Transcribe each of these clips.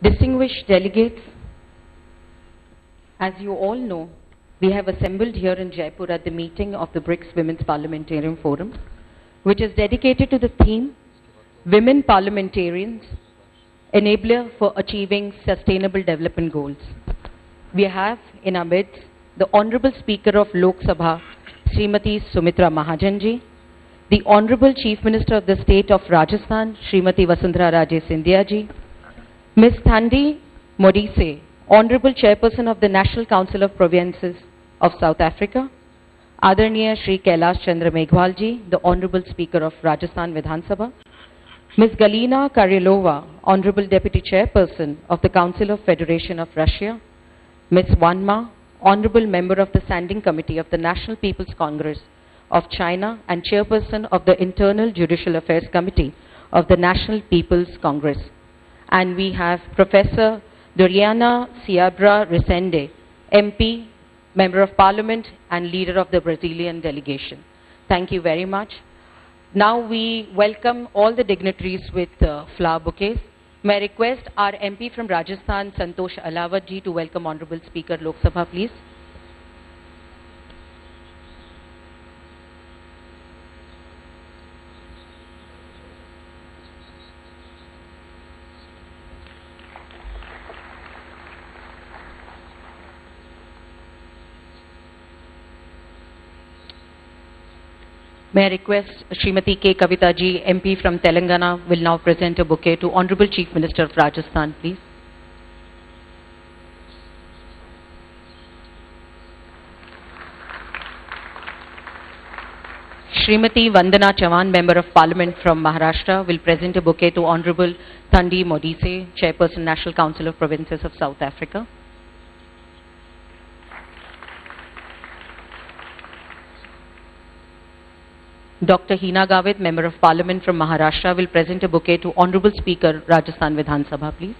Distinguished delegates, as you all know, we have assembled here in Jaipur at the meeting of the BRICS Women's Parliamentarian Forum, which is dedicated to the theme Women Parliamentarians, Enabler for Achieving Sustainable Development Goals. We have in our midst the Honorable Speaker of Lok Sabha, Srimati Sumitra Mahajanji, the Honorable Chief Minister of the State of Rajasthan, Srimati Vasundhara Raje Scindia ji, Ms. Thandi Modise, Honorable Chairperson of the National Council of Provinces of South Africa, Adarniya Sri Kailash Chandra Meghwal ji, the Honorable Speaker of Rajasthan Vidhan Sabha, Ms. Galina Karelova, Honorable Deputy Chairperson of the Council of Federation of Russia, Ms. Wanma, Honorable Member of the Standing Committee of the National People's Congress of China and Chairperson of the Internal Judicial Affairs Committee of the National People's Congress. And we have Professor Doriana Seabra Rezende, MP, Member of Parliament and leader of the Brazilian delegation. Thank you very much. Now we welcome all the dignitaries with uh, flower bouquets. May I request our MP from Rajasthan, Santosh Ahlawat to welcome Honorable Speaker Lok Sabha, please. May I request Srimati K. Kavitha ji, MP from Telangana, will now present a bouquet to Honorable Chief Minister of Rajasthan, please. Srimati Vandana Chavan, Member of Parliament from Maharashtra, will present a bouquet to Honorable Thandi Modise, Chairperson, National Council of Provinces of South Africa. Dr. Hina Gavit, Member of Parliament from Maharashtra, will present a bouquet to Honorable Speaker, Rajasthan Vidhan Sabha, please.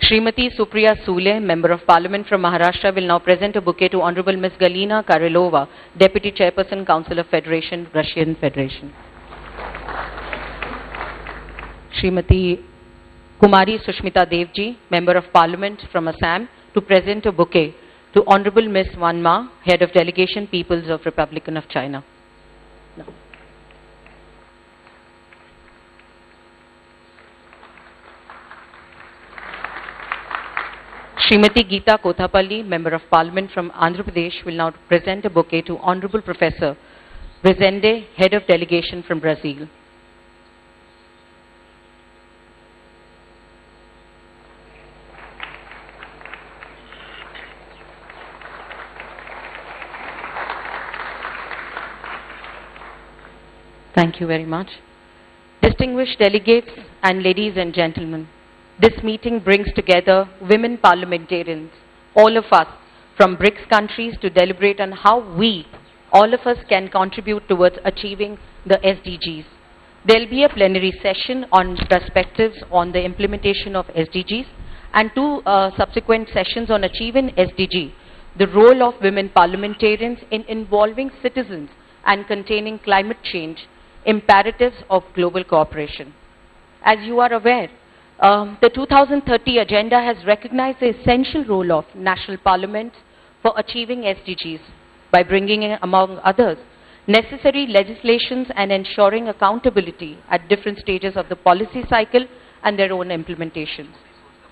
Srimati Supriya Sule, Member of Parliament from Maharashtra, will now present a bouquet to Honorable Ms. Galina Karelova, Deputy Chairperson, Council of Federation, Russian Federation. Srimati Kumari Sushmita Devji, Member of Parliament from Assam, to present a bouquet to Honorable Ms. Wanma, Head of Delegation Peoples of Republican of China. No. Srimati Geeta Kothapalli, Member of Parliament from Andhra Pradesh, will now present a bouquet to Honorable Professor Rezende, Head of Delegation from Brazil. Thank you very much. Distinguished delegates and ladies and gentlemen, this meeting brings together women parliamentarians, all of us from BRICS countries to deliberate on how we, all of us, can contribute towards achieving the SDGs. There will be a plenary session on perspectives on the implementation of SDGs and two uh, subsequent sessions on achieving SDG, the role of women parliamentarians in involving citizens and containing climate change imperatives of global cooperation. As you are aware, um, the 2030 agenda has recognized the essential role of national parliaments for achieving SDGs by bringing in, among others, necessary legislations and ensuring accountability at different stages of the policy cycle and their own implementations.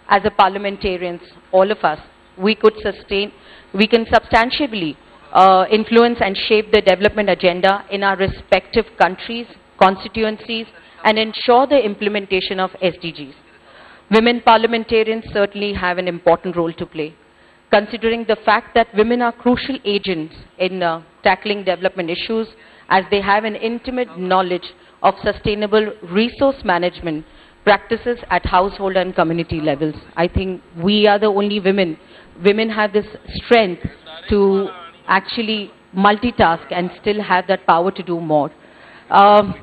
As a parliamentarians, all of us, we could sustain, we can substantially uh, influence and shape the development agenda in our respective countries, constituencies, and ensure the implementation of SDGs. Women parliamentarians certainly have an important role to play, considering the fact that women are crucial agents in uh, tackling development issues as they have an intimate knowledge of sustainable resource management practices at household and community levels. I think we are the only women. Women have this strength to actually multitask and still have that power to do more. Um,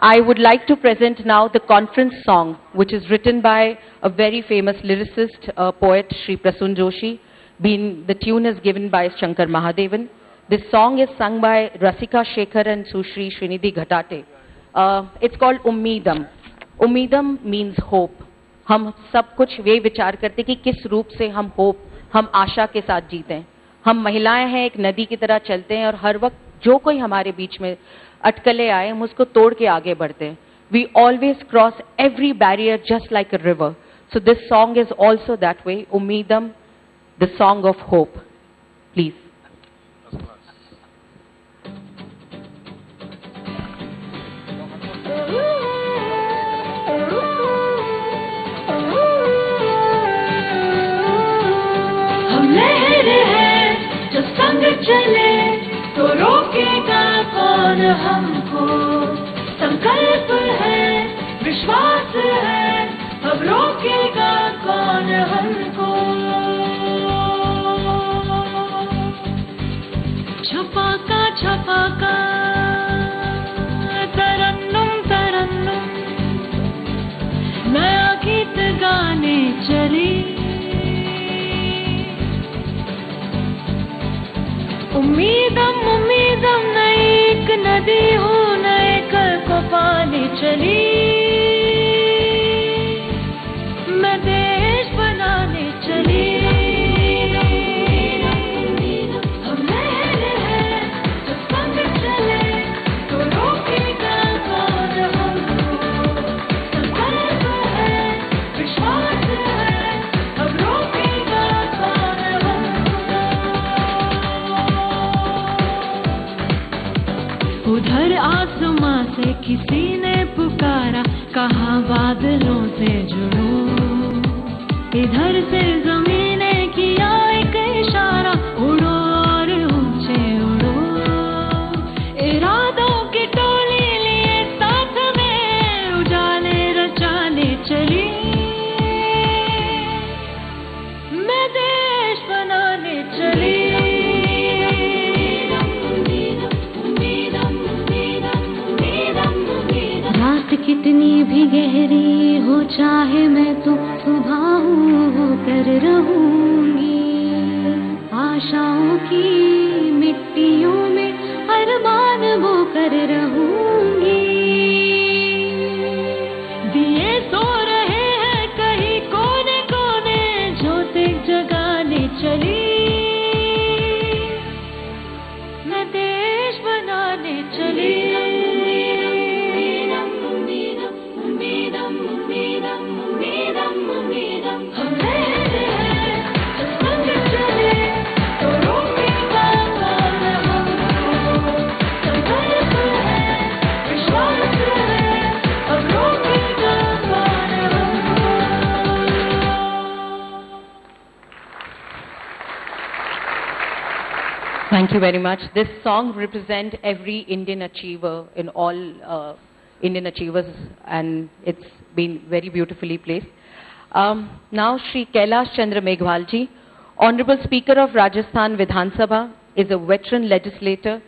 I would like to present now the conference song, which is written by a very famous lyricist, uh, poet, Sri Prasun Joshi. Been, the tune is given by Shankar Mahadevan. This song is sung by Rasika Shekhar and Sushri Srinidhi Ghatate. Uh, it's called Ummidam. Ummidam means hope. हम सब कुछ वे विचार करते कि किस रूप से हम होप हम आशा के साथ जीते हैं हम महिलाएँ हैं, एक नदी की तरह चलते हैं और हर वक्त जो कोई हमारे बीच में अटकले आए, हम उसको तोड़ के आगे बढ़ते हैं। We always cross every barrier just like a river so this song is also that way उम्मीदम the song of hope please चले तो रोकेगा कौन हमको? संकल्प है, विश्वास है, अब रोकेगा कौन हमको? छपाका छपाका, तरन्नुम तरन्नुम। नया गीत गाने चली। उम्मीदम उम्मीदम न एक नदी हो नए कल को पानी चली। किसी ने पुकारा कहा बादलों से जुड़ो इधर से आशाओं की मिट्टियों में Thank you very much. This song represents every Indian achiever in all uh, Indian achievers, and it's been very beautifully placed. Um, now, Sri Kailash Chandra Meghwalji, Honorable Speaker of Rajasthan Vidhan Sabha, is a veteran legislator